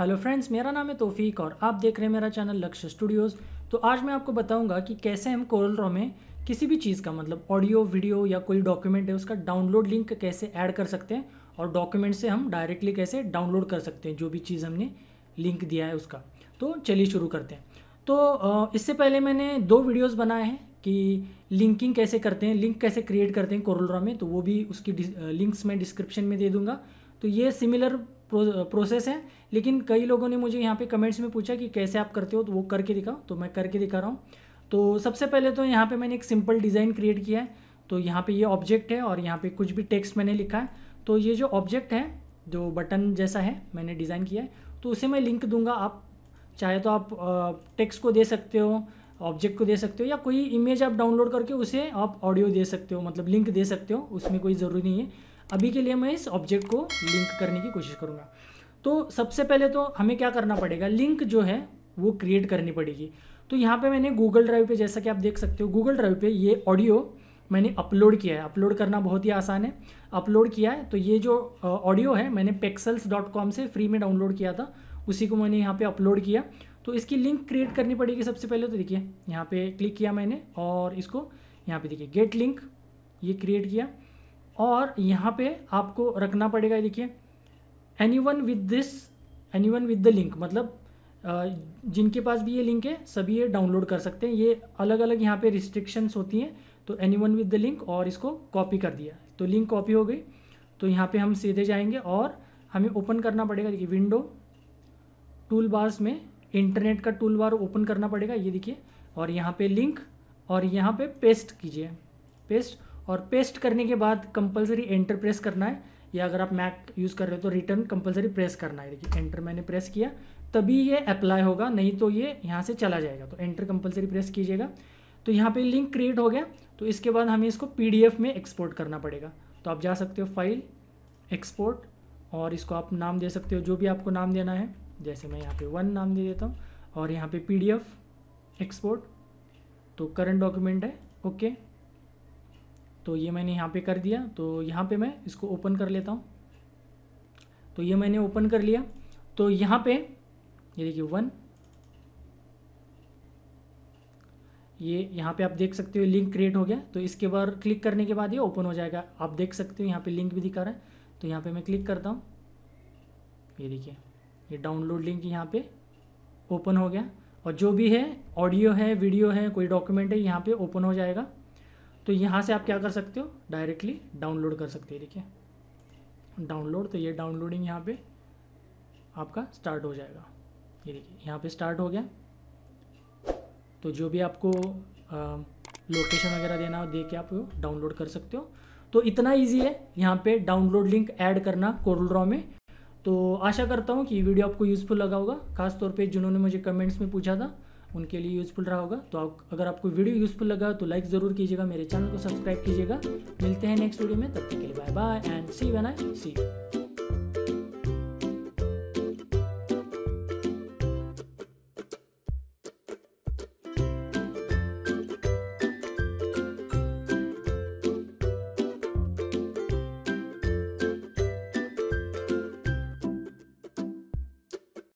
Hello friends, मेरा नाम है तौफीक और आप देख रहे हैं मेरा चैनल लक्ष्य स्टूडियोज़। तो आज मैं आपको बताऊँगा कि कैसे हम कोरल ड्रॉ में किसी भी चीज़ का मतलब ऑडियो, वीडियो या कोई डॉक्यूमेंट है, उसका डाउनलोड लिंक कैसे ऐड कर सकते हैं और डॉक्यूमेंट से हम डायरेक्टली कैसे डाउनलोड कर सकते हैं, जो भी चीज़ हमने लिंक दिया है उसका। तो चलिए शुरू करते हैं। तो इससे पहले मैंने दो वीडियोज़ बनाए हैं कि लिंकिंग कैसे करते हैं, लिंक कैसे क्रिएट करते हैं कोरल ड्रॉ में तो वो भी उसकी लिंक्स मैं डिस्क्रिप्शन में दे दूँगा। तो ये सिमिलर प्रो, प्रोसेस है लेकिन कई लोगों ने मुझे यहाँ पे कमेंट्स में पूछा कि कैसे आप करते हो तो वो करके दिखाओ तो मैं करके दिखा रहा हूँ। तो सबसे पहले तो यहाँ पे मैंने एक सिंपल डिज़ाइन क्रिएट किया है तो यहाँ पे ये ऑब्जेक्ट है और यहाँ पे कुछ भी टेक्स्ट मैंने लिखा है। तो ये जो ऑब्जेक्ट है जो बटन जैसा है मैंने डिज़ाइन किया है तो उसे मैं लिंक दूँगा आप चाहे तो आप टेक्स्ट को दे सकते हो ऑब्जेक्ट को दे सकते हो या कोई इमेज आप डाउनलोड करके उसे आप ऑडियो दे सकते हो मतलब लिंक दे सकते हो उसमें कोई ज़रूरी नहीं है। अभी के लिए मैं इस ऑब्जेक्ट को लिंक करने की कोशिश करूँगा। तो सबसे पहले तो हमें क्या करना पड़ेगा? लिंक जो है, वो क्रिएट करनी पड़ेगी। तो यहाँ पे मैंने गूगल ड्राइव पे, जैसा कि आप देख सकते हो गूगल ड्राइव पे ये ऑडियो मैंने अपलोड किया है। अपलोड करना बहुत ही आसान है। अपलोड किया है तो ये जो ऑडियो है, मैंने पेक्सल्स डॉट कॉम से फ्री में डाउनलोड किया था, उसी को मैंने यहाँ पे अपलोड किया। तो इसकी लिंक क्रिएट करनी पड़ेगी सबसे पहले तो देखिए, यहाँ पे क्लिक किया मैंने और इसको यहाँ पे देखिए गेट लिंक ये क्रिएट किया। और यहाँ पे आपको रखना पड़ेगा देखिए any one with this any one with the link मतलब जिनके पास भी ये लिंक है, सभी ये डाउनलोड कर सकते हैं। ये अलग अलग यहाँ पे रिस्ट्रिक्शंस होती हैं तो any one with the link और इसको कॉपी कर दिया। तो लिंक कॉपी हो गई तो यहाँ पे हम सीधे जाएँगे और हमें ओपन करना पड़ेगा। देखिए विंडो टूल बार्स में इंटरनेट का टूल बार ओपन करना पड़ेगा, ये देखिए, और यहाँ पे लिंक और यहाँ पे पेस्ट कीजिए। पेस्ट और पेस्ट करने के बाद कंपलसरी एंटर प्रेस करना है। या अगर आप मैक यूज़ कर रहे हो तो रिटर्न कंपलसरी प्रेस करना है। देखिए एंटर मैंने प्रेस किया, तभी ये अप्लाई होगा, नहीं तो ये यहाँ से चला जाएगा। तो एंटर कंपलसरी प्रेस कीजिएगा। तो यहाँ पे लिंक क्रिएट हो गया। तो इसके बाद हमें इसको पीडीएफ में एक्सपोर्ट करना पड़ेगा। तो आप जा सकते हो फ़ाइल एक्सपोर्ट और इसको आप नाम दे सकते हो, जो भी आपको नाम देना है। जैसे मैं यहाँ पे वन नाम दे देता हूँ, और यहाँ पे पीडीएफ एक्सपोर्ट तो करंट डॉक्यूमेंट है ओके तो ये मैंने यहाँ पे कर दिया तो यहाँ पे मैं इसको ओपन कर लेता हूँ। तो ये मैंने ओपन कर लिया। तो यहाँ पे, ये देखिए वन ये यहाँ पे आप देख सकते हो लिंक क्रिएट हो गया। तो इसके बाद क्लिक करने के बाद ये ओपन हो जाएगा। आप देख सकते हो, यहाँ पे लिंक भी दिखा रहा है। तो यहाँ पे मैं क्लिक करता हूँ। ये देखिए, ये डाउनलोड लिंक यहाँ पे ओपन हो गया। और जो भी है ऑडियो है वीडियो है, कोई डॉक्यूमेंट है, यहाँ पे ओपन हो जाएगा। तो यहाँ से आप क्या कर सकते हो? डायरेक्टली डाउनलोड कर सकते हैं, देखिए। डाउनलोड तो ये डाउनलोडिंग यहाँ पे आपका स्टार्ट हो जाएगा। ये देखिए, यहाँ पे स्टार्ट हो गया। तो जो भी आपको लोकेशन वगैरह देना हो दे के आप डाउनलोड कर सकते हो। तो इतना इजी है, यहाँ पे डाउनलोड लिंक ऐड करना कोरल ड्रॉ में। तो आशा करता हूँ कि यूवीडियो आपको यूज़फुल लगा होगा। खासतौर पे जिन्होंने मुझे कमेंट्स में पूछा था उनके लिए यूज़फुल रहा होगा। तो आप अगर आपको वीडियो यूज़फुल लगा तो लाइक ज़रूर कीजिएगा, मेरे चैनल को सब्सक्राइब कीजिएगा। मिलते हैं नेक्स्ट वीडियो में, तब तक के लिए bye bye and see one I see